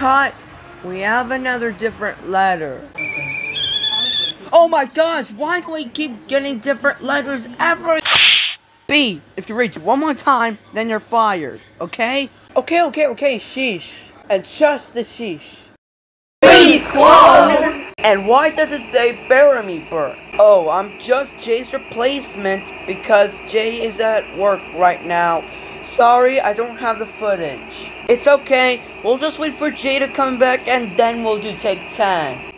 Cut. We have another different letter. Oh my gosh, why do we keep getting different letters every... B, if you read it one more time, then you're fired, okay? Okay, okay, okay, sheesh. And just the sheesh. Please, clone! And why does it say bury me? Oh, I'm just Jay's replacement because Jay is at work right now. Sorry, I don't have the footage. It's okay, we'll just wait for Jay to come back and then we'll do take 10.